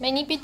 Main nipis.